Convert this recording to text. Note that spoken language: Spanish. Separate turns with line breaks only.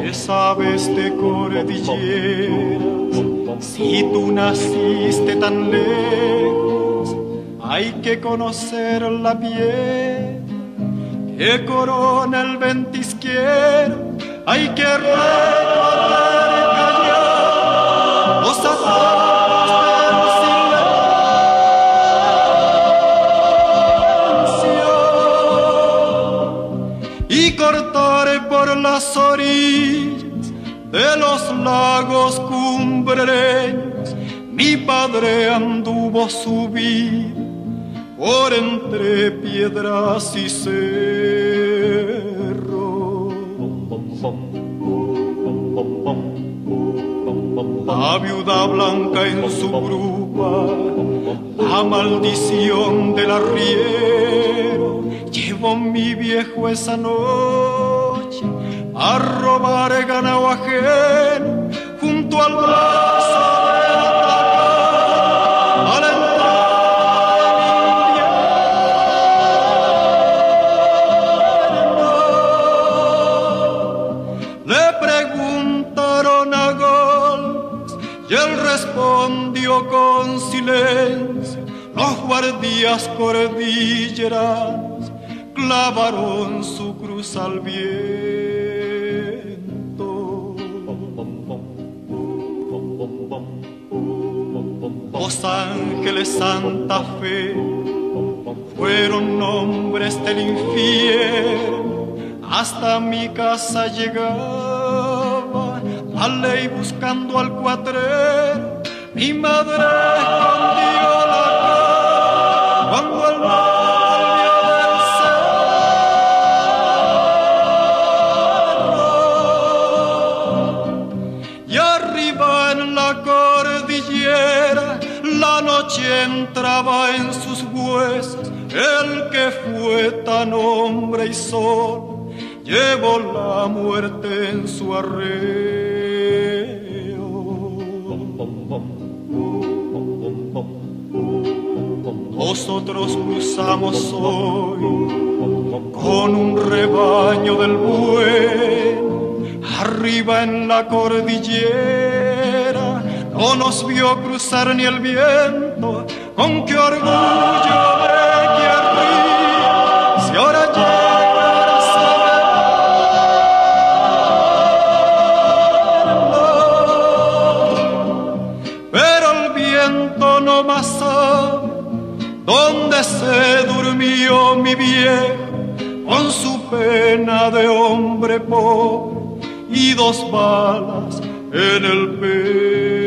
¿Qué sabes de cordilleras? Si tú naciste tan lejos, hay que conocer la piel que corona el ventisquero, hay que orillas de los lagos cumbreños. Mi padre anduvo subir por entre piedras y cerros. La viuda blanca en su grupa, la maldición del arriero, llevó mi viejo esa noche a robar ganado ajeno junto al brazo de la taca, a. Le preguntaron a Gol y él respondió con silencio. Los guardias cordilleras clavaron su cruz al viento. Los ángeles Santa Fe fueron nombres del infierno, hasta mi casa llegaba la ley buscando al cuatrero, mi madre noche entraba en sus huesos el que fue tan hombre y sol. Llevó la muerte en su arreo. Nosotros cruzamos hoy con un rebaño del buen arriba en la cordillera no nos vio cruzar ni el viento. Con qué orgullo de que arriba si ahora llega a saberlo pero el viento no más sabe dónde se durmió mi viejo. Con su pena de hombre pobre y dos balas en el pecho.